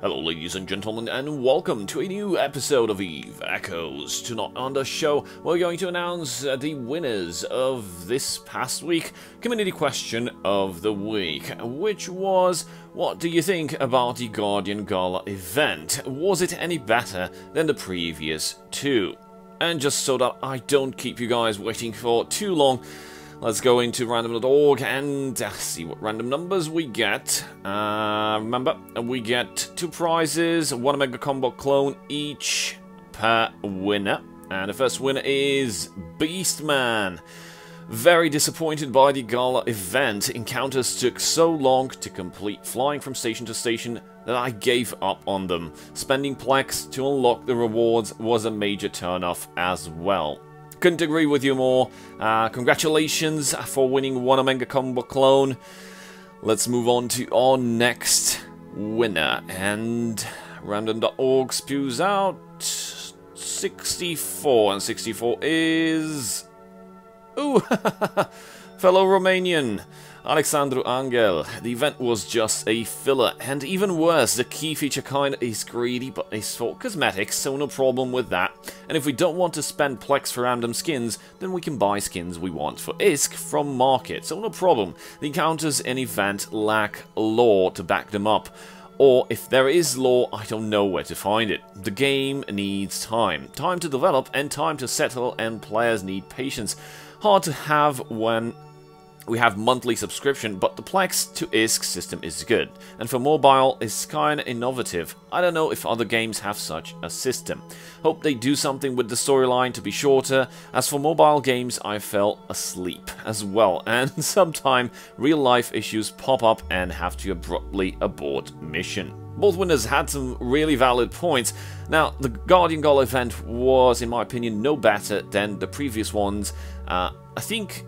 Hello ladies and gentlemen and welcome to a new episode of EVE Echoes. Tonight on the show we're going to announce uh, the winners of this past week community question of the week which was what do you think about the Guardian Gala event? Was it any better than the previous two? And just so that I don't keep you guys waiting for too long Let's go into random.org and uh, see what random numbers we get. Uh, remember, we get two prizes, one Omega Combo clone each per winner. And the first winner is Beastman. Very disappointed by the Gala event. Encounters took so long to complete flying from station to station that I gave up on them. Spending Plex to unlock the rewards was a major turnoff as well. Couldn't agree with you more. Uh, congratulations for winning one Omega Combo clone. Let's move on to our next winner. And random.org spews out 64. And 64 is... Ooh, fellow Romanian. Alexandru Angel, the event was just a filler, and even worse, the key feature kind is greedy but is for cosmetics, so no problem with that. And if we don't want to spend Plex for random skins, then we can buy skins we want for ISK from market, so no problem. The encounters in event lack lore to back them up or if there is lore, I don't know where to find it. The game needs time. Time to develop and time to settle and players need patience. Hard to have when we have monthly subscription, but the Plex to ISK system is good, and for mobile is kinda innovative. I don't know if other games have such a system. Hope they do something with the storyline to be shorter. As for mobile games, I fell asleep as well, and sometimes real life issues pop up and have to abruptly abort mission. Both winners had some really valid points. Now, the Guardian Gala event was, in my opinion, no better than the previous ones. Uh, I think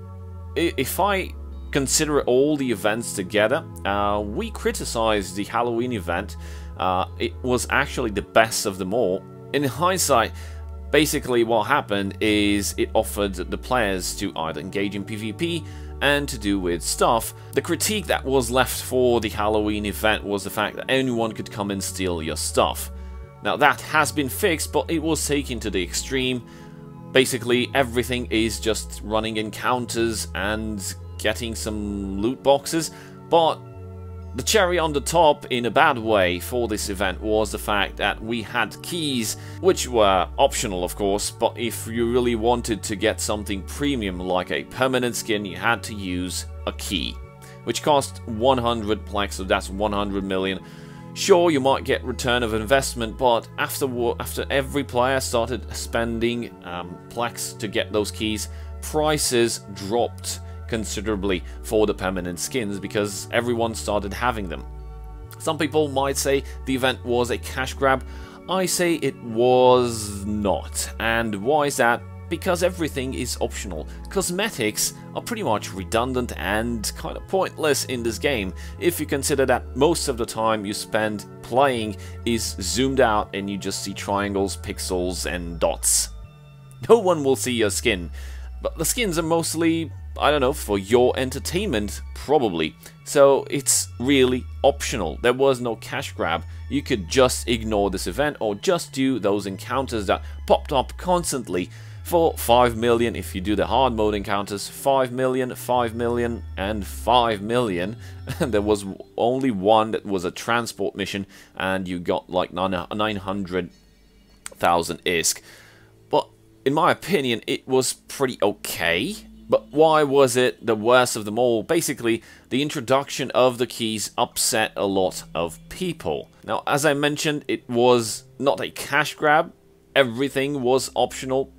if I consider all the events together, uh, we criticized the Halloween event. Uh, it was actually the best of them all. In hindsight, basically what happened is it offered the players to either engage in PvP and to do with stuff. The critique that was left for the Halloween event was the fact that anyone could come and steal your stuff. Now that has been fixed, but it was taken to the extreme Basically, everything is just running encounters and getting some loot boxes, but the cherry on the top, in a bad way, for this event was the fact that we had keys, which were optional of course, but if you really wanted to get something premium like a permanent skin, you had to use a key, which cost 100 plex, so that's 100 million, Sure, you might get return of investment, but after after every player started spending um, Plex to get those keys, prices dropped considerably for the permanent skins because everyone started having them. Some people might say the event was a cash grab. I say it was not. And why is that? Because everything is optional. Cosmetics are pretty much redundant and kind of pointless in this game if you consider that most of the time you spend playing is zoomed out and you just see triangles, pixels and dots. No one will see your skin, but the skins are mostly, I don't know, for your entertainment, probably. So it's really optional. There was no cash grab. You could just ignore this event or just do those encounters that popped up constantly for 5 million if you do the hard mode encounters 5 million 5 million and 5 million and there was only one that was a transport mission and you got like 900,000 uh, ISK but in my opinion it was pretty okay but why was it the worst of them all? Basically, the introduction of the keys upset a lot of people. Now, as I mentioned, it was not a cash grab. Everything was optional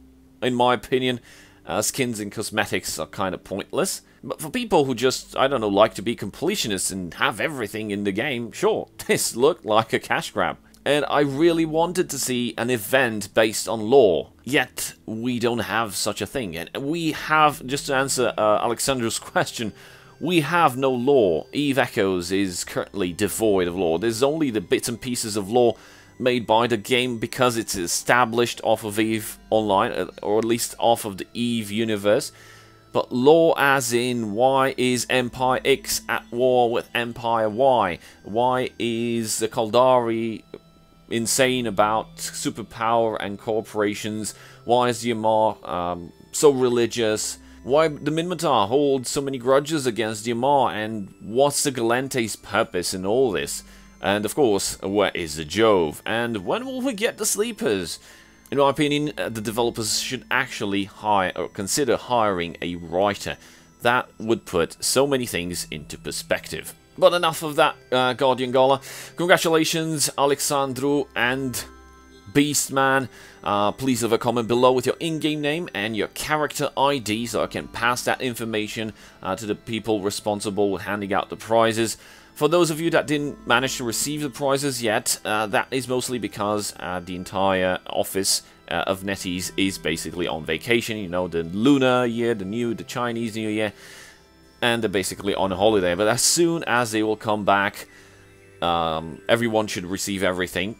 in my opinion. Uh, skins and cosmetics are kind of pointless. But for people who just, I don't know, like to be completionists and have everything in the game, sure, this looked like a cash grab. And I really wanted to see an event based on lore, yet we don't have such a thing. And we have, just to answer uh, Alexander's question, we have no lore. Eve Echoes is currently devoid of lore. There's only the bits and pieces of lore made by the game because it's established off of EVE Online, uh, or at least off of the EVE universe. but law as in why is Empire X at war with Empire Y? Why is the Caldari insane about superpower and corporations? Why is the Amarr um, so religious? Why the Minmatar hold so many grudges against the Amarr? And what's the Gallente's purpose in all this? And of course, where is the Jove? And when will we get the Sleepers? In my opinion, uh, the developers should actually hire or consider hiring a writer. That would put so many things into perspective. But enough of that, uh, Guardian Gala. Congratulations, Alexandru and Beastman. Uh, please leave a comment below with your in-game name and your character ID so I can pass that information uh, to the people responsible handing out the prizes. For those of you that didn't manage to receive the prizes yet, uh, that is mostly because uh, the entire office uh, of NetEase is basically on vacation. You know, the lunar year, the new, the Chinese New Year, and they're basically on holiday. But as soon as they will come back, um, everyone should receive everything.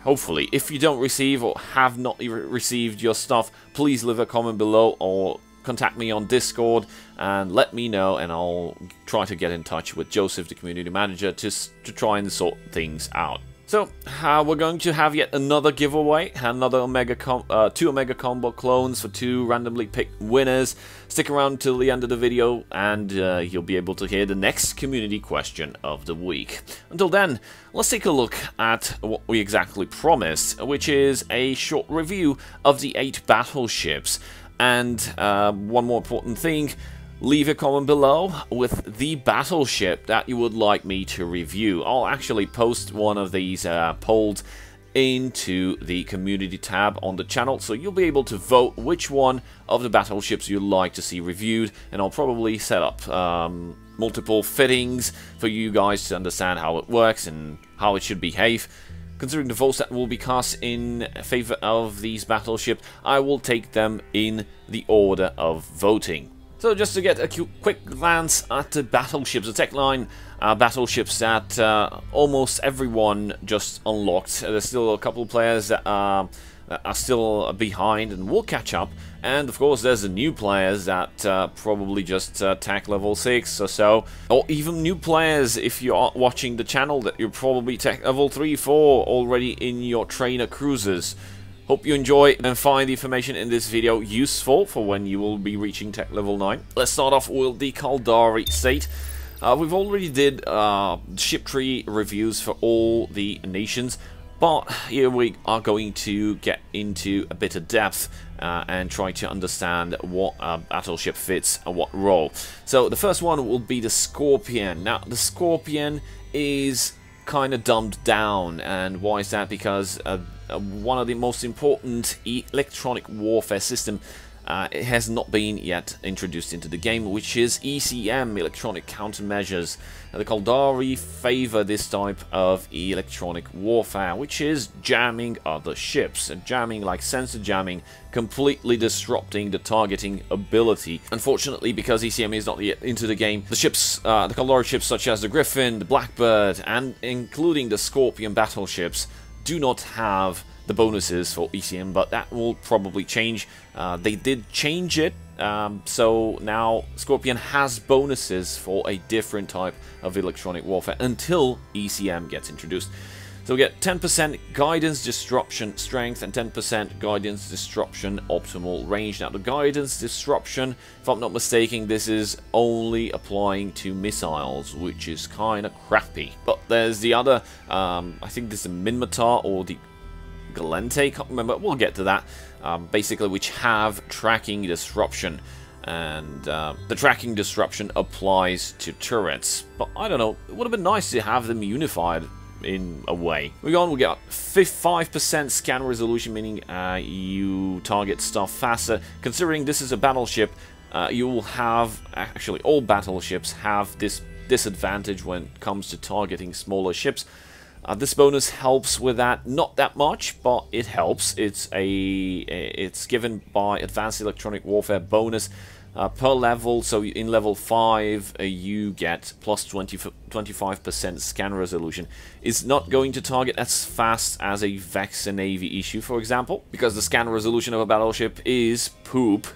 Hopefully. If you don't receive or have not received your stuff, please leave a comment below or contact me on Discord and let me know and I'll try to get in touch with Joseph, the community manager, to, to try and sort things out. So, uh, we're going to have yet another giveaway, another Omega uh, two Omega Combo clones for two randomly picked winners. Stick around till the end of the video and uh, you'll be able to hear the next community question of the week. Until then, let's take a look at what we exactly promised, which is a short review of the eight battleships. And uh, one more important thing, leave a comment below with the battleship that you would like me to review. I'll actually post one of these uh, polls into the community tab on the channel so you'll be able to vote which one of the battleships you'd like to see reviewed and I'll probably set up um, multiple fittings for you guys to understand how it works and how it should behave. Considering the votes that will be cast in favor of these battleships, I will take them in the order of voting. So just to get a quick glance at the battleships, the tech line uh, battleships that uh, almost everyone just unlocked. There's still a couple of players that are, are still behind and will catch up. And of course there's the new players that uh, probably just uh, tech level 6 or so. Or even new players if you're watching the channel that you're probably tech level 3, 4 already in your trainer cruisers. Hope you enjoy and find the information in this video useful for when you will be reaching tech level 9. Let's start off with the Caldari state. Uh, we've already did uh, ship tree reviews for all the nations. But here we are going to get into a bit of depth uh, and try to understand what a battleship fits and what role. So the first one will be the Scorpion. Now the Scorpion is kind of dumbed down and why is that? Because uh, uh, one of the most important electronic warfare system uh, it has not been yet introduced into the game, which is ECM, Electronic Countermeasures. Now, the Caldari favor this type of electronic warfare, which is jamming other ships, and jamming like sensor jamming, completely disrupting the targeting ability. Unfortunately, because ECM is not yet into the game, the ships, uh, the Caldari ships such as the Griffin, the Blackbird, and including the Scorpion battleships, do not have the bonuses for ECM, but that will probably change. Uh, they did change it, um, so now Scorpion has bonuses for a different type of electronic warfare until ECM gets introduced. So we get 10% guidance disruption strength and 10% guidance disruption optimal range. Now the guidance disruption, if I'm not mistaken, this is only applying to missiles, which is kind of crappy. But there's the other, um, I think this is the Minmatar or the Gallente, can't remember, we'll get to that, um, basically which have tracking disruption. And uh, the tracking disruption applies to turrets. But I don't know, it would have been nice to have them unified in a way. We go on, we got 5% scan resolution, meaning uh, you target stuff faster. Considering this is a battleship, uh, you will have, actually all battleships have this disadvantage when it comes to targeting smaller ships. Uh, this bonus helps with that, not that much, but it helps. It's a it's given by Advanced Electronic Warfare bonus uh, per level. So in level 5, uh, you get plus 20, 25% scan resolution. It's not going to target as fast as a Vex Navy issue, for example, because the scan resolution of a battleship is poop.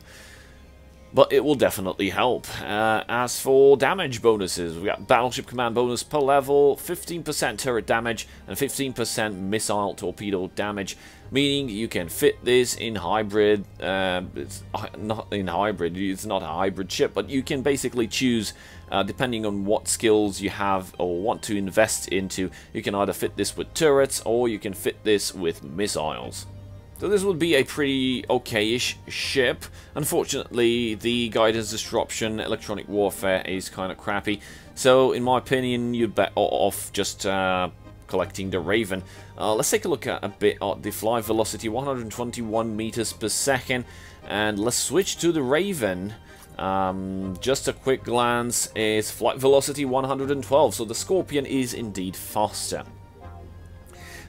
But it will definitely help. Uh, as for damage bonuses, we've got Battleship Command bonus per level, 15% turret damage, and 15% missile torpedo damage, meaning you can fit this in hybrid, uh, it's not in hybrid, it's not a hybrid ship, but you can basically choose, uh, depending on what skills you have or want to invest into, you can either fit this with turrets, or you can fit this with missiles. So this would be a pretty okay-ish ship. Unfortunately, the guidance disruption electronic warfare is kind of crappy. So, in my opinion, you'd bet off just uh, collecting the Raven. Uh, let's take a look at a bit at the fly velocity, 121 meters per second. And let's switch to the Raven. Um, just a quick glance is flight velocity 112, so the Scorpion is indeed faster.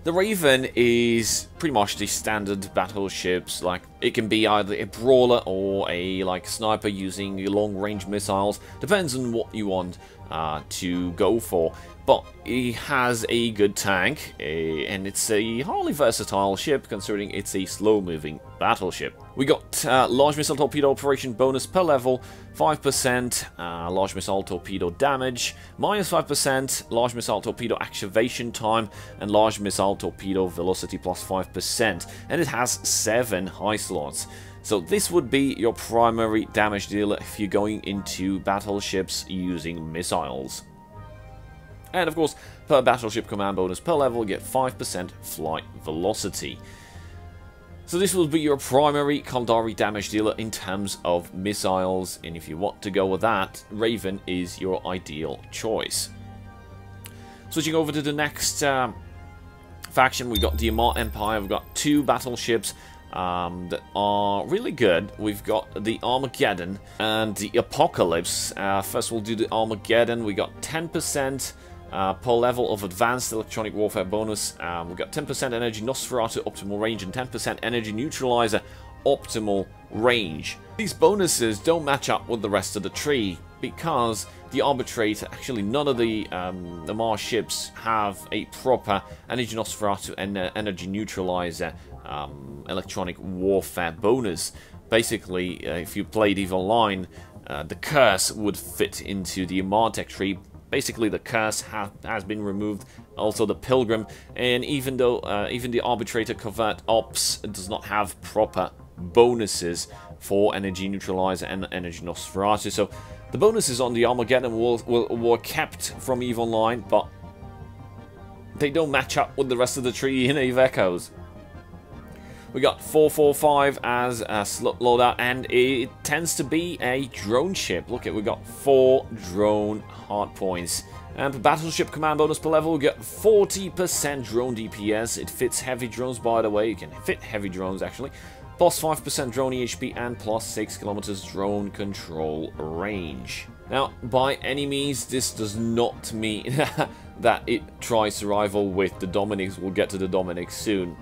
The Raven is pretty much the standard battleships, like it can be either a brawler or a like sniper using long-range missiles, depends on what you want uh, to go for. But it has a good tank, a, and it's a highly versatile ship considering it's a slow-moving battleship. We got uh, large missile torpedo operation bonus per level, 5% uh, large missile torpedo damage, minus 5% large missile torpedo activation time, and large missile torpedo velocity plus 5%. And it has 7 high slots. So this would be your primary damage dealer if you're going into battleships using missiles. And of course, per battleship command bonus per level, get 5% flight velocity. So this will be your primary Caldari damage dealer in terms of missiles, and if you want to go with that, Raven is your ideal choice. Switching over to the next uh, faction, we've got the Amarr Empire, we've got two battleships um, that are really good. We've got the Armageddon and the Apocalypse. Uh, first we'll do the Armageddon, we got 10% uh, per level of advanced electronic warfare bonus, um, we've got 10% energy Nosferatu optimal range and 10% energy neutralizer optimal range. These bonuses don't match up with the rest of the tree because the Arbitrator, actually none of the, um, the Mars ships have a proper energy Nosferatu and uh, energy neutralizer um, electronic warfare bonus. Basically, uh, if you played EVE Online, uh, the curse would fit into the Amarr tech tree, Basically, the curse ha has been removed. Also, the pilgrim, and even though uh, even the arbitrator covert ops does not have proper bonuses for energy neutralizer and energy Nosferatu, so the bonuses on the Armageddon will, will, were kept from EVE Online, but they don't match up with the rest of the tree in EVE Echoes. We got 445 as a slot loader, and it tends to be a drone ship. Look at, we got four drone hard points. And battleship command bonus per level, we get 40% drone DPS. It fits heavy drones, by the way. You can fit heavy drones, actually. Plus 5% drone EHP and plus 6 kilometers drone control range. Now, by any means, this does not mean that it tries to rival with the Dominix. We'll get to the Dominix soon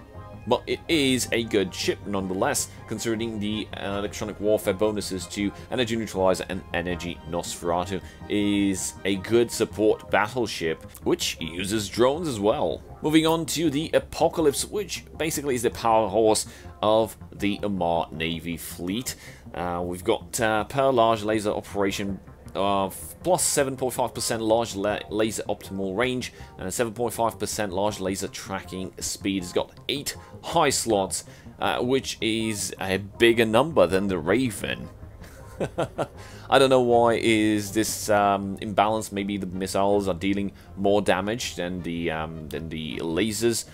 but it is a good ship nonetheless, considering the uh, electronic warfare bonuses to Energy Neutralizer and Energy Nosferatu is a good support battleship, which uses drones as well. Moving on to the Apocalypse, which basically is the power horse of the Amarr Navy fleet. Uh, we've got uh, per large laser operation of plus 7.5% large la laser optimal range and a 7.5% large laser tracking speed. It's got 8 high slots, uh, which is a bigger number than the Raven. I don't know why is this um, imbalance. Maybe the missiles are dealing more damage than the um, than the lasers,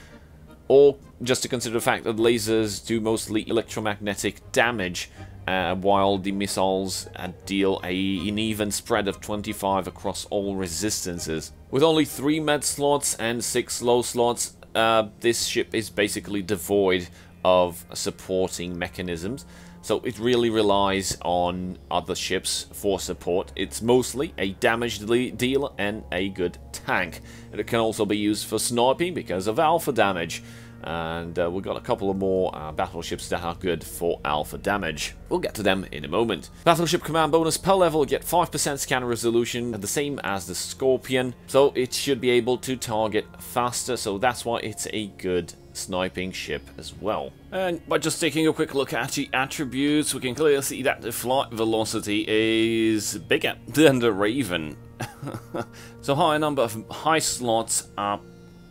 or just to consider the fact that lasers do mostly electromagnetic damage, uh, while the missiles deal a, an even spread of 25 across all resistances. With only 3 med slots and 6 slow slots, uh, this ship is basically devoid of supporting mechanisms, so it really relies on other ships for support. It's mostly a damage dealer and a good tank. And it can also be used for sniping because of alpha damage and uh, we've got a couple of more uh, battleships that are good for alpha damage. We'll get to them in a moment. Battleship command bonus per level, get 5% scan resolution, the same as the Scorpion, so it should be able to target faster, so that's why it's a good sniping ship as well. And by just taking a quick look at the attributes, we can clearly see that the flight velocity is bigger than the Raven. so higher number of high slots are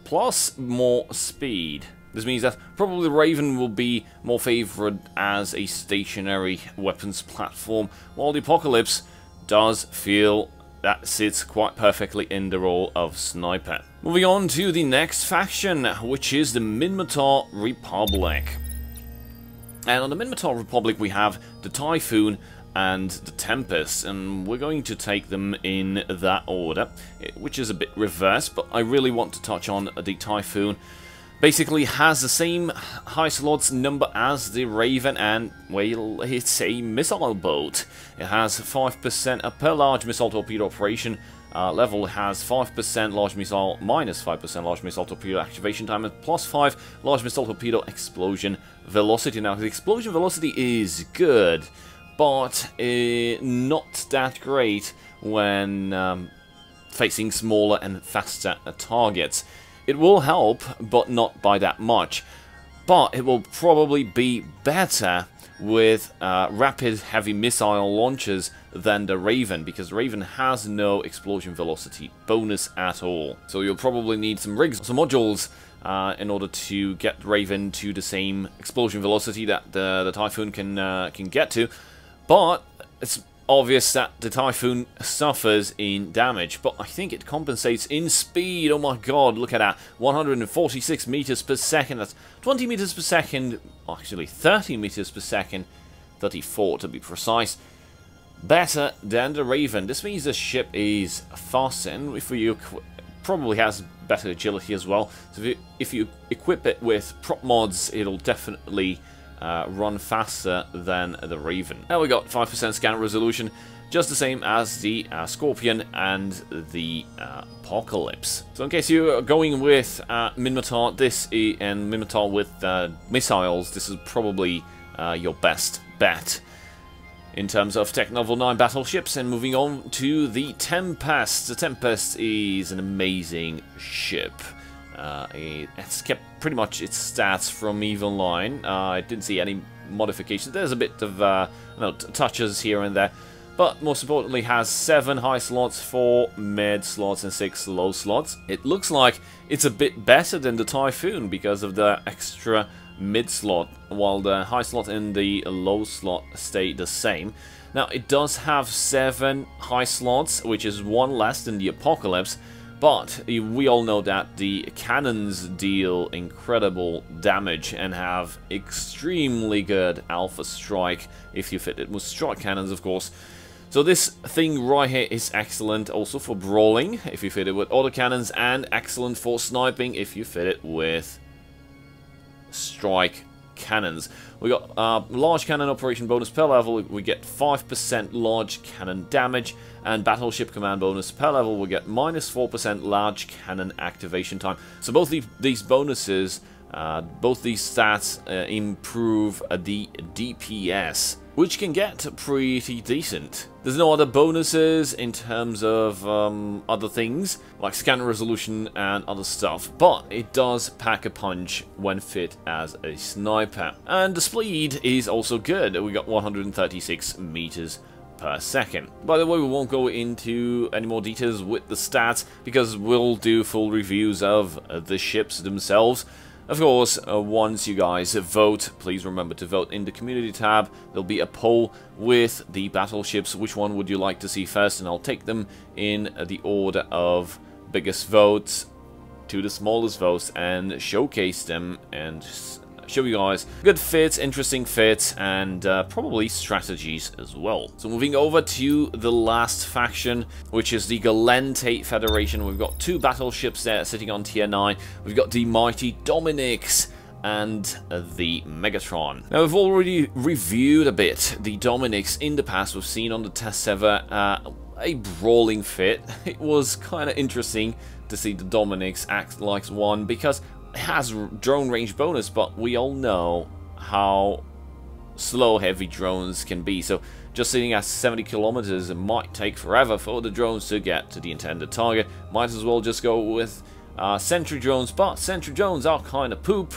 plus more speed. This means that probably the Raven will be more favoured as a stationary weapons platform, while the Apocalypse does feel that sits quite perfectly in the role of sniper. Moving on to the next faction, which is the Minmatar Republic. And on the Minmatar Republic we have the Typhoon and the Tempest, and we're going to take them in that order, eh, which is a bit reversed, but I really want to touch on the Typhoon. Basically has the same high slots number as the Raven, and, well, it's a missile boat. It has 5% per large missile torpedo operation, uh, level has 5% large missile, minus 5% large missile torpedo activation time, and plus 5 large missile torpedo explosion velocity. Now, the explosion velocity is good, but uh, not that great when um, facing smaller and faster targets. It will help, but not by that much. But it will probably be better with uh, rapid heavy missile launches than the Raven, because Raven has no explosion velocity bonus at all. So you'll probably need some rigs, some modules, uh, in order to get Raven to the same explosion velocity that the, the Typhoon can, uh, can get to. But it's obvious that the Typhoon suffers in damage, but I think it compensates in speed. Oh my god, look at that. 146 meters per second. That's 20 meters per second, actually 30 meters per second. 34 to be precise. Better than the Raven. This means the ship is faster, and if you probably has better agility as well. So if you, if you equip it with prop mods, it'll definitely uh, run faster than the Raven. Now we got 5% scan resolution, just the same as the uh, Scorpion and the uh, Apocalypse. So in case you're going with uh, Minmatar this is, and Minmatar with uh, missiles, this is probably uh, your best bet. In terms of Tech Level 9 battleships, and moving on to the Tempest. The Tempest is an amazing ship. Uh, it's kept pretty much its stats from EVE Online. Uh, I didn't see any modifications. There's a bit of uh, know, touches here and there. But most importantly has 7 high slots, 4 mid slots and 6 low slots. It looks like it's a bit better than the Typhoon because of the extra mid slot, while the high slot and the low slot stay the same. Now it does have 7 high slots, which is one less than the Apocalypse, but we all know that the cannons deal incredible damage and have extremely good alpha strike if you fit it with strike cannons, of course. So this thing right here is excellent also for brawling if you fit it with autocannons and excellent for sniping if you fit it with strike cannons. We got uh, large cannon operation bonus per level, we get 5% large cannon damage, and battleship command bonus per level, we get minus 4% large cannon activation time. So both these bonuses, uh, both these stats uh, improve the DPS which can get pretty decent. There's no other bonuses in terms of um, other things, like scan resolution and other stuff, but it does pack a punch when fit as a sniper. And the speed is also good, we got 136 meters per second. By the way, we won't go into any more details with the stats, because we'll do full reviews of the ships themselves, of course, uh, once you guys vote, please remember to vote in the community tab. There'll be a poll with the battleships. Which one would you like to see first? And I'll take them in the order of biggest votes to the smallest votes and showcase them and show you guys good fits, interesting fits, and uh, probably strategies as well. So moving over to the last faction, which is the Gallente Federation. We've got two battleships there sitting on tier 9. We've got the mighty Dominix and the Megathron. Now, we've already reviewed a bit the Dominix in the past. We've seen on the test server uh, a brawling fit. It was kind of interesting to see the Dominix act like one because has drone range bonus, but we all know how slow heavy drones can be. So just sitting at 70 kilometers, might take forever for the drones to get to the intended target. Might as well just go with uh, sentry drones, but sentry drones are kind of poop.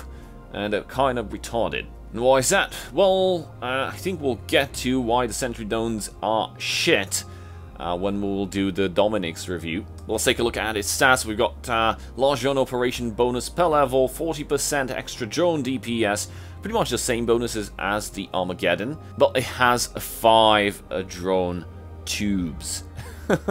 and they're kind of retarded. And why is that? Well, uh, I think we'll get to why the Sentry Drones are shit uh, when we'll do the Dominix review. Let's take a look at its stats. We've got uh, large drone operation bonus per level, 40% extra drone DPS, pretty much the same bonuses as the Armageddon, but it has 5 uh, drone tubes.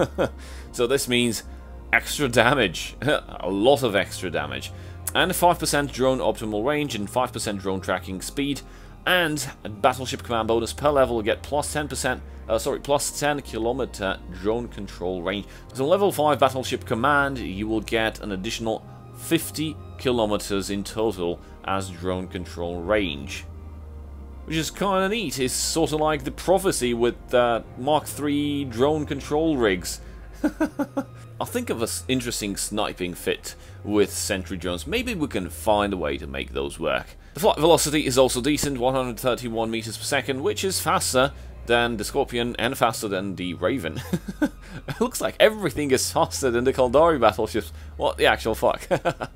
so this means extra damage, a lot of extra damage and 5% drone optimal range and 5% drone tracking speed, and battleship command bonus per level will get plus 10%, uh, sorry, plus 10 kilometer drone control range. So level 5 battleship command, you will get an additional 50 kilometers in total as drone control range. Which is kind of neat, it's sort of like the prophecy with uh, Mark III drone control rigs. I'll think of an interesting sniping fit with Sentry drones. Maybe we can find a way to make those work. The flight velocity is also decent, 131 meters per second, which is faster than the Scorpion and faster than the Raven. it looks like everything is faster than the Caldari battleships. What the actual fuck?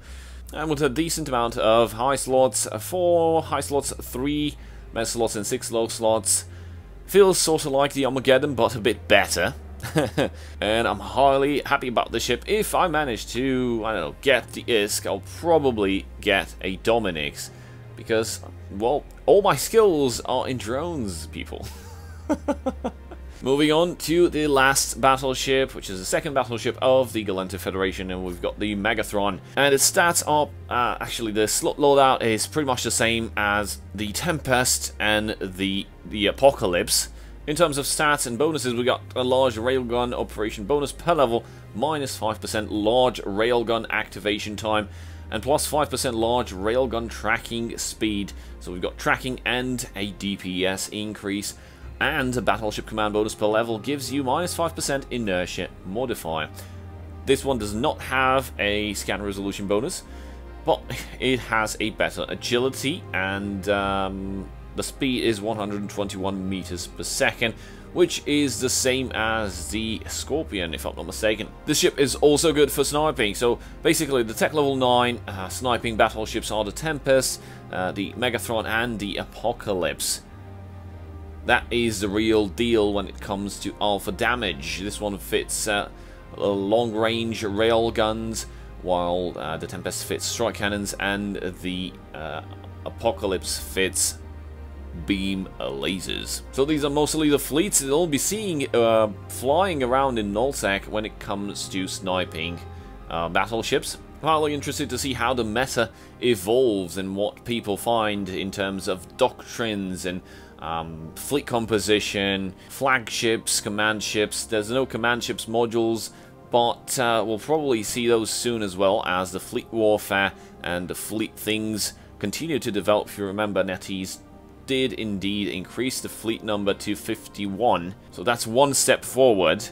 and with a decent amount of high slots, uh, 4 high slots, 3 med slots and 6 low slots. Feels sort of like the Armageddon, but a bit better. and I'm highly happy about the ship. If I manage to, I don't know, get the ISK, I'll probably get a Dominix. Because, well, all my skills are in drones, people. Moving on to the last battleship, which is the second battleship of the Gallente Federation, and we've got the Megathron. And its stats are, uh, actually, the slot loadout is pretty much the same as the Tempest and the, the Apocalypse. In terms of stats and bonuses, we got a large railgun operation bonus per level, minus 5% large railgun activation time, and plus 5% large railgun tracking speed. So we've got tracking and a DPS increase, and a battleship command bonus per level gives you minus 5% inertia modifier. This one does not have a scan resolution bonus, but it has a better agility and um, the speed is 121 meters per second, which is the same as the Scorpion, if I'm not mistaken. This ship is also good for sniping, so basically the tech level 9 uh, sniping battleships are the Tempest, uh, the Megathron, and the Apocalypse. That is the real deal when it comes to alpha damage. This one fits uh, long-range rail guns, while uh, the Tempest fits strike cannons, and the uh, Apocalypse fits beam lasers. So these are mostly the fleets that you'll be seeing uh, flying around in Nullsec when it comes to sniping uh, battleships. Highly interested to see how the meta evolves and what people find in terms of doctrines and um, fleet composition, flagships, command ships. There's no command ships modules, but uh, we'll probably see those soon as well as the fleet warfare and the fleet things continue to develop. If you remember, NetEase did indeed increase the fleet number to 51. So that's one step forward.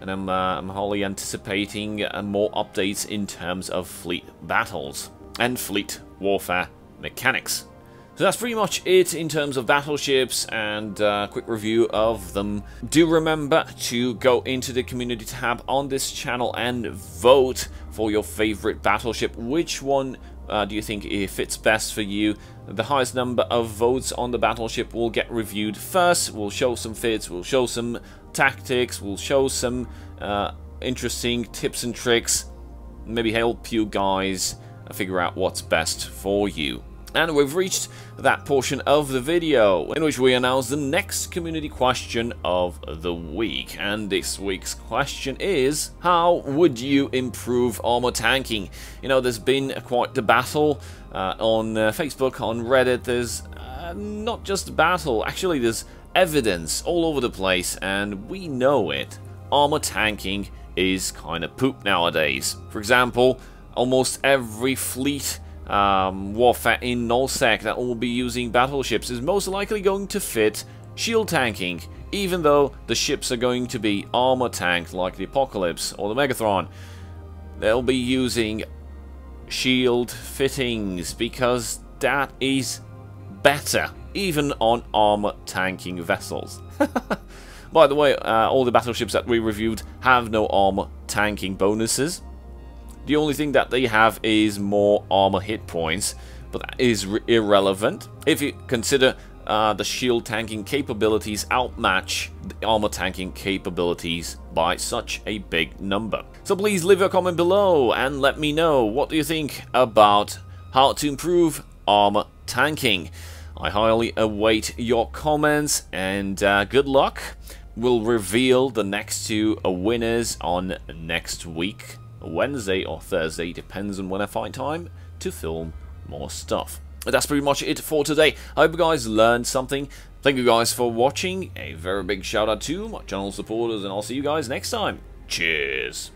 And I'm, uh, I'm wholly anticipating uh, more updates in terms of fleet battles and fleet warfare mechanics. So that's pretty much it in terms of battleships and uh, quick review of them. Do remember to go into the community tab on this channel and vote for your favorite battleship. Which one uh, do you think it fits best for you? The highest number of votes on the battleship will get reviewed first. We'll show some fits, we'll show some tactics, we'll show some uh, interesting tips and tricks. Maybe help you guys figure out what's best for you. And we've reached that portion of the video in which we announce the next community question of the week. And this week's question is, how would you improve armor tanking? You know, there's been quite the battle uh, on uh, Facebook, on Reddit. There's uh, not just battle, actually there's evidence all over the place and we know it. Armor tanking is kind of poop nowadays. For example, almost every fleet um, warfare in nullsec that will be using battleships is most likely going to fit shield tanking, even though the ships are going to be armor tanked like the Apocalypse or the Megathron. They'll be using shield fittings because that is better, even on armor tanking vessels. By the way, uh, all the battleships that we reviewed have no armor tanking bonuses. The only thing that they have is more armor hit points, but that is irrelevant if you consider uh, the shield tanking capabilities outmatch the armor tanking capabilities by such a big number. So please leave a comment below and let me know what do you think about how to improve armor tanking. I highly await your comments and uh, good luck. We'll reveal the next two winners on next week, Wednesday or Thursday, depends on when I find time to film more stuff. But that's pretty much it for today. I hope you guys learned something. Thank you guys for watching. A very big shout out to my channel supporters, and I'll see you guys next time. Cheers.